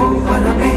con Panamá.